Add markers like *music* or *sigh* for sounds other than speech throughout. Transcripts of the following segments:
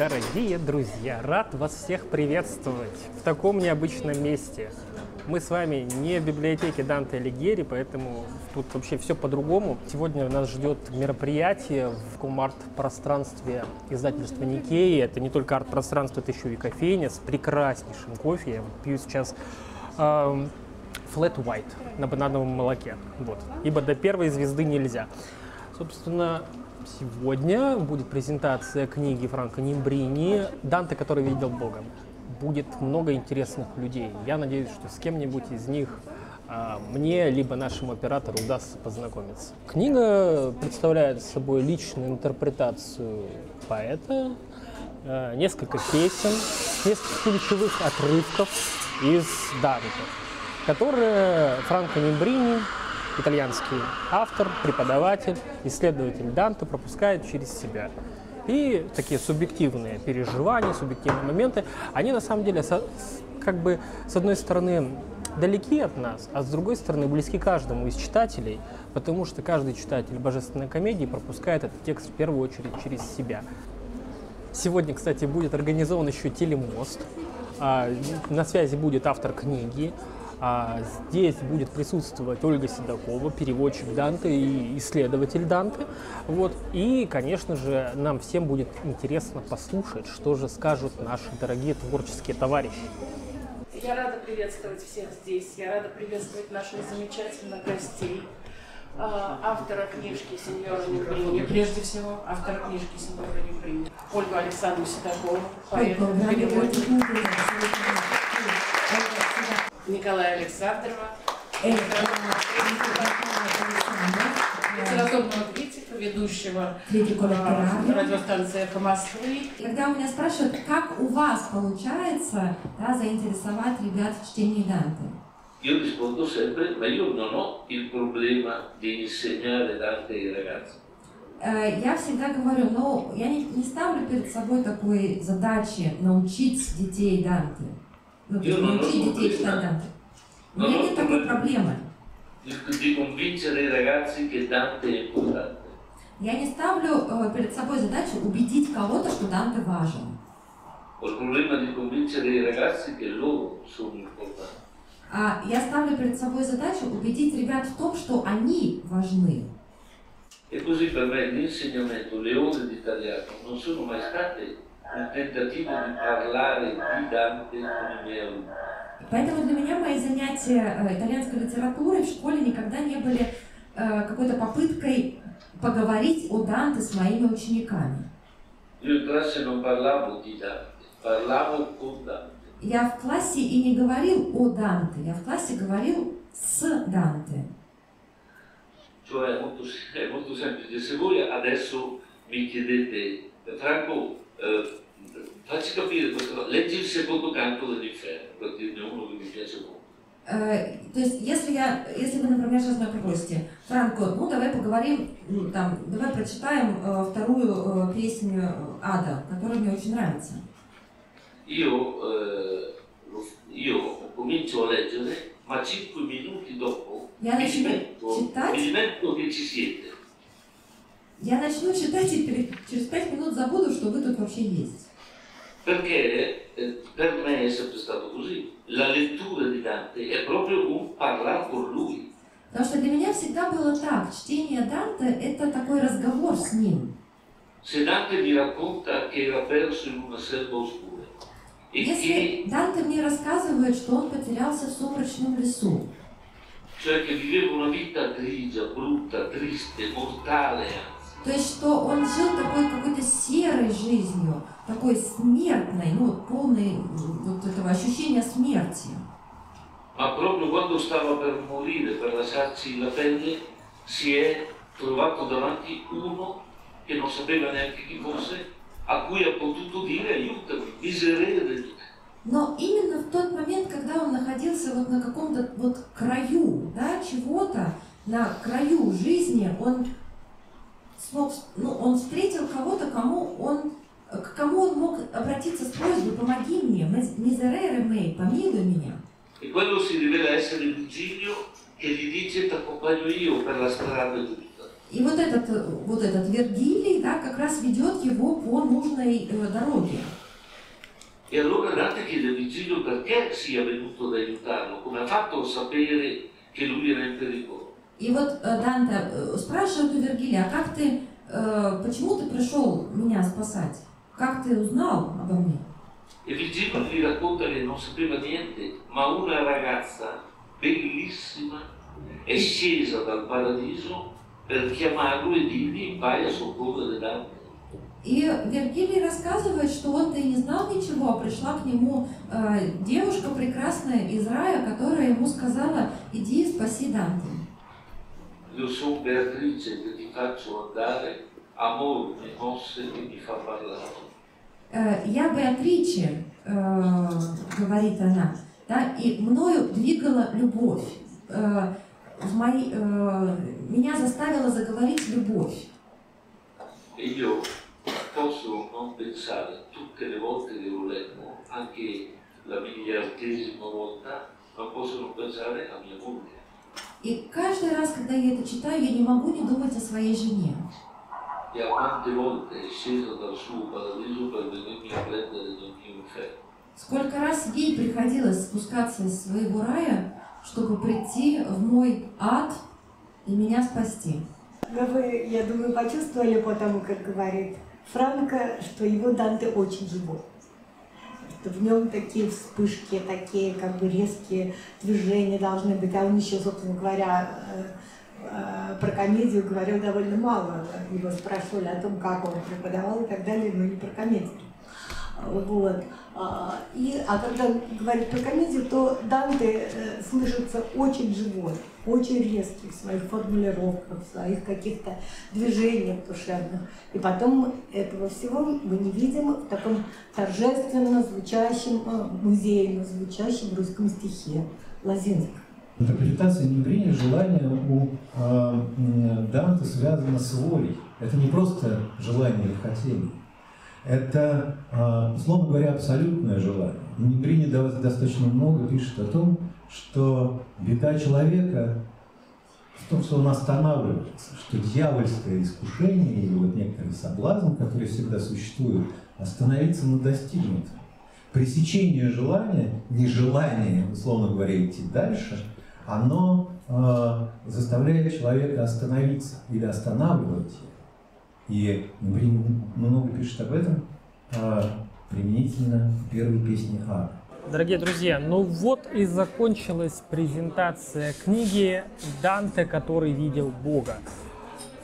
Дорогие друзья, рад вас всех приветствовать в таком необычном месте. Мы с вами не в библиотеке Данте Алигьери, поэтому тут вообще все по-другому. Сегодня нас ждет мероприятие в таком арт-пространстве издательства Никеи. Это не только арт-пространство, это еще и кофейня с прекраснейшим кофе. Я пью сейчас эм, flat white на банановом молоке. Вот. Ибо до первой звезды нельзя. Собственно, сегодня будет презентация книги Франко Нимбрини «Данте, который видел Бога». Будет много интересных людей. Я надеюсь, что с кем-нибудь из них а, мне либо нашему оператору удастся познакомиться. Книга представляет собой личную интерпретацию поэта, а, несколько песен, несколько ключевых отрывков из Данте, которые Франко Нимбрини итальянский автор, преподаватель, исследователь Данте пропускает через себя. И такие субъективные переживания, субъективные моменты, они на самом деле как бы с одной стороны далеки от нас, а с другой стороны близки каждому из читателей, потому что каждый читатель божественной комедии пропускает этот текст в первую очередь через себя. Сегодня, кстати, будет организован еще телемост. А, на связи будет автор книги, а здесь будет присутствовать Ольга Седокова, переводчик Данте и исследователь Данте. Вот. И, конечно же, нам всем будет интересно послушать, что же скажут наши дорогие творческие товарищи. Я рада приветствовать всех здесь. Я рада приветствовать наших замечательных гостей. А, автора книжки «Сеньора Небрини», прежде всего, автора книжки «Сеньора Небрини», Ольгу Александру Седокову, поэта, переводчик. Николая Александрова, литературного критика, ведущего э, радиостанции «Эхо Москвы». Когда у меня спрашивают, как у вас получается да, заинтересовать ребят в чтении Данте? Io rispondo sempre, ma io non ho il problema di insegnare Dante ai ragazzi. Я всегда говорю, но я не, не ставлю перед собой такой задачи научить детей Данте. Ну, то есть научить детей читать Данте. У меня нет такой проблемы. Я не ставлю э, перед собой задачу убедить кого-то, что Данте важен. А я ставлю перед собой задачу убедить ребят в том, что они важны. E così per me l'insegnamento, le ore di italiano non sono mai state un tentativo di parlare di Dante con i miei. Поэтому для меня мои занятия э, итальянской литературой в школе никогда не были э, какой-то попыткой поговорить о Данте с моими учениками. Я в классе и не говорил о Данте, я в классе говорил с Данте. Cioè è molto, è *laughs* molto semplice. Se voi adesso mi chiedete, Franco, facci capire questa cosa, leggi il secondo canto dell'inferno, per dirne uno che mi piace molto. Э, то есть, если я, если вы, например, сейчас меня попросите, Франко, ну давай поговорим, ну, там, давай прочитаем э, вторую э, песню Ада, которая мне очень нравится. Io, eh, lo- io comincio a leggere, ma cinque minuti dopo Я mi начну dimentico, читать, mi dimentico che ci siete. я начну читать и забуду, что вы тут вообще есть. Perché eh, per me è sempre stato così. La lettura di Dante è proprio un parlare con lui. Потому что для меня всегда было так, чтение Данте – это такой разговор с ним. Se Dante mi racconta che era perso in una selva oscura e che, Если Данте мне рассказывает, что он потерялся в сумрачном лесу, cioè che viveva una vita grigia, brutta, triste, mortale anzi, то есть что он жил такой какой-то серой жизнью, такой смертной, ну, вот полной вот этого ощущения смерти. ma proprio quando stava per morire, per lasciarci la pelle, si è trovato davanti uno che non sapeva neanche chi fosse, a cui ha potuto dire aiutami, miserere. Но именно в тот момент, когда он находился вот на каком-то вот краю, да, чего-то, на краю жизни, он смог, ну, он встретил кого-то, кому он, к кому он мог обратиться с просьбой, помоги мне, мизерере мей, помилуй меня. E quello si rivela essere Virgilio che gli dice ti accompagno io per la strada giusta. И вот этот, э, вот этот Вергилий, да, как раз ведет его по нужной э, дороге. E allora Dante chiede a Virgilio perché sia venuto ad aiutarlo, come ha fatto a sapere che lui era in pericolo. И вот э, Данте э, спрашивает у Вергилия, а как ты, э, почему ты пришел меня спасать? Как ты узнал обо мне? E Virgilio gli racconta che non sapeva niente, ma una ragazza bellissima è scesa dal paradiso per chiamarlo e dirgli vai a soccorrere Dante. И Вергилий рассказывает, что он-то и не знал ничего, а пришла к нему э, девушка прекрасная из рая, которая ему сказала, иди и спаси Данте. Io sono Beatrice che ti faccio andare, amore mi mosse e mi fa parlare. Э, я Беатриче, э, говорит она, да, и мною двигала любовь. Э, в мои, э, меня заставила заговорить любовь. E io posso non pensare tutte le volte che lo leggo, anche la miliardesima volta, ma posso non pensare a mia moglie. И каждый раз, когда я это читаю, я не могу не думать о своей жене. Сколько раз ей приходилось спускаться из своего рая, чтобы прийти в мой ад и меня спасти. Но вы, я думаю, почувствовали по тому, как говорит Франко, что его Данте очень живой. В нем такие вспышки, такие как бы резкие движения должны быть. А он еще, собственно говоря, э, э, про комедию говорил довольно мало. Его спрашивали о том, как он преподавал и так далее, но не про комедию. Вот. А, И, а когда говорит про комедию, то Данте э, слышится очень живой, очень резкий в своих формулировках, в своих каких-то движениях душевных. И потом этого всего мы не видим в таком торжественно звучащем, э, музейно звучащем русском стихе Лозинского. Интерпретация неврения желания у э, Данте связана с волей. Это не просто желание или хотение. Это, э, условно говоря, абсолютное желание. Неврини достаточно много пишет о том, что беда человека в том, что он останавливается, что дьявольское искушение или вот некоторый соблазн, который всегда существует, остановиться на достигнутом. Пресечение желания, нежелание, условно говоря, идти дальше, оно э, заставляет человека остановиться или останавливать его. И Брин много пишет об этом э, применительно к первой песне Ада. Дорогие друзья, ну вот и закончилась презентация книги Данте, который видел Бога.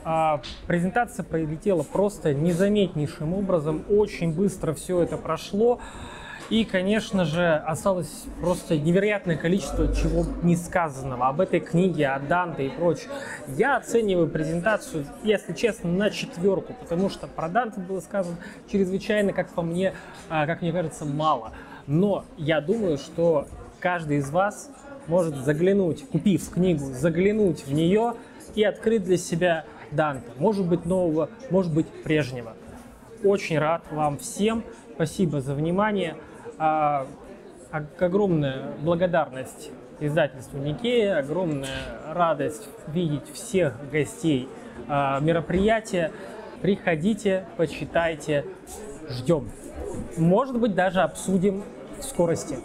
А, презентация пролетела просто незаметнейшим образом, очень быстро все это прошло. И, конечно же, осталось просто невероятное количество чего не сказанного об этой книге, о Данте и прочее. Я оцениваю презентацию, если честно, на четверку, потому что про Данте было сказано чрезвычайно, как по мне, а, как мне кажется, мало. Но я думаю, что каждый из вас может заглянуть, купив книгу, заглянуть в нее и открыть для себя Данте. Может быть нового, может быть прежнего. Очень рад вам всем. Спасибо за внимание. А, ог- огромная благодарность издательству Никея, огромная радость видеть всех гостей а, мероприятия. Приходите, почитайте, ждем. Может быть, даже обсудим в скорости.